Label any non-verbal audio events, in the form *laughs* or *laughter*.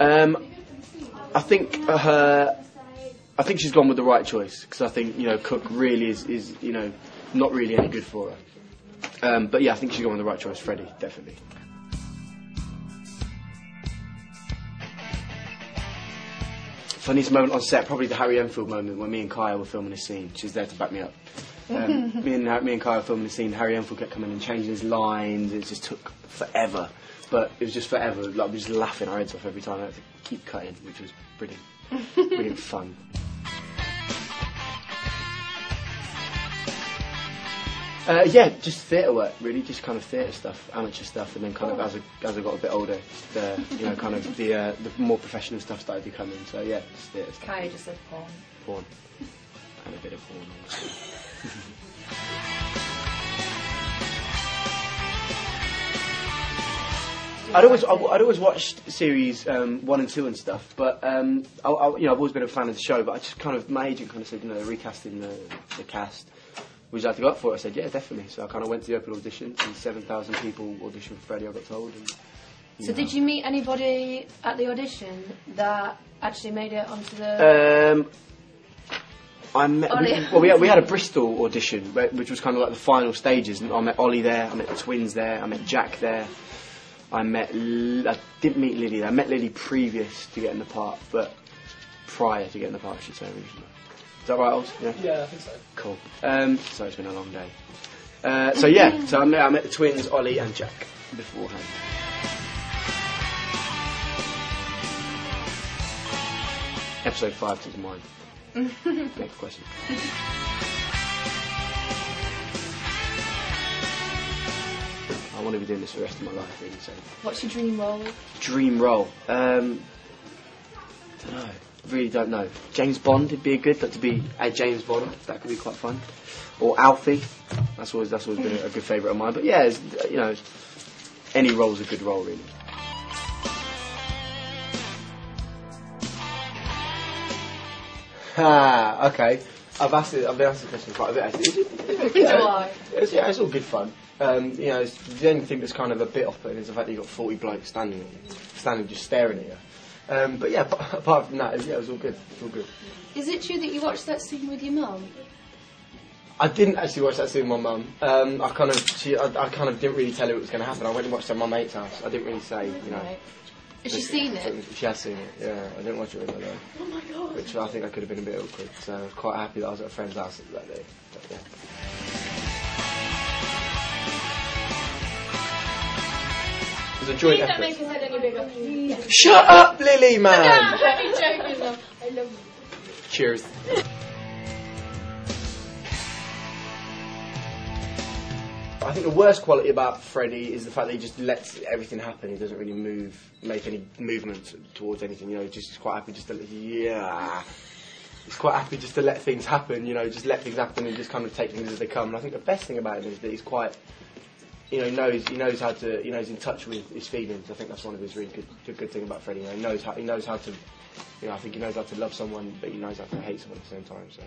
Um, I think her. I think she's gone with the right choice because I think you know Cook really is, is you know not really any good for her. Um, but yeah, I think she's gone with the right choice. Freddie, definitely. Funniest moment on set, probably the Harry Enfield moment when me and Kaya were filming a scene. She's there to back me up. Um, *laughs* me and me and Kaya were filming a scene. Harry Enfield kept coming and changing his lines. It just took forever, but it was just forever. Like we were just laughing our heads off every time. I had to keep cutting, which was brilliant, *laughs* brilliant fun. Uh, yeah, just theatre work, really, just kind of theatre stuff, amateur stuff, and then kind of as I, as I got a bit older, uh, you know, kind of the uh, the more professional stuff started becoming. So yeah, just theatre stuff. Kai just said porn. Porn. And a bit of porn. *laughs* I'd always, I'd I'd always watched series um, one and two and stuff, but um, I, I, you know, I've always been a fan of the show. But I just kind of, my agent kind of said, you know, they're recasting the, the cast. Would you like to go up for it? I said, yeah, definitely. So I kind of went to the open audition, and 7,000 people auditioned for Freddie, I got told. And, So did you meet anybody at the audition that actually made it onto the? Um, I met. Ollie. Well, we had, we had a Bristol audition, which was kind of like the final stages. And I met Ollie there. I met the twins there. I met Jack there. I met. L- I didn't meet Lily. I met Lily previous to getting the part, but prior to getting the part, I should say. Originally. Is that right, Oz? Yeah. Yeah, I think so. Cool. Um, so it's been a long day. Uh, so yeah, so I met, I met the twins, Ollie and Jack, beforehand. Episode five is mine. *laughs* Next question. Want to be doing this for the rest of my life, really. So, What's your dream role? dream role. Um, don't know. Really don't know. James Bond would be a good. That to be a James Bond. That could be quite fun. Or Alfie. That's always that's always been a, a good favourite of mine. But yeah, it's, you know, any role's a good role, really. Ah, okay. I've asked it, I've been asked the question quite a bit actually. Is it- is it- yeah, It's, yeah, it's all good fun. Um, you know, it's, the only thing that's kind of a bit off-putting is the fact that you've got 40 blokes standing standing just staring at you. Um, but yeah, *laughs* apart apart from that, yeah, it was all good. It all good. Is it true that you watched that scene with your mum? I didn't actually watch that scene with my mum. Um, I kind of, she, I, I kind of didn't really tell her it was going to happen. I went and watched it at my mate's house. I didn't really say, you know. Right. Has she seen it? She has seen it. Yeah, I didn't watch it with her though. Oh my god. which I think I could have been a bit awkward. So I was quite happy that I was at a friend's house that day. But, yeah. It was a joint Please don't effort. make head any bigger. Please. Shut up, Lily, man! I'm joking. though. I love you. Cheers. *laughs* I think the worst quality about Freddie is the fact that he just lets everything happen. He doesn't really move, make any movement towards anything. You know, he's just quite happy just to yeah. He's quite happy just to let things happen. You know, just let things happen and just kind of take things as they come. And I think the best thing about him is that he's quite, you know, he knows he knows how to, you know, he's in touch with his feelings. I think that's one of his really good, good, good thing about Freddie. You know, he knows how he knows how to, you know, I think he knows how to love someone, but he knows how to hate someone at the same time. So.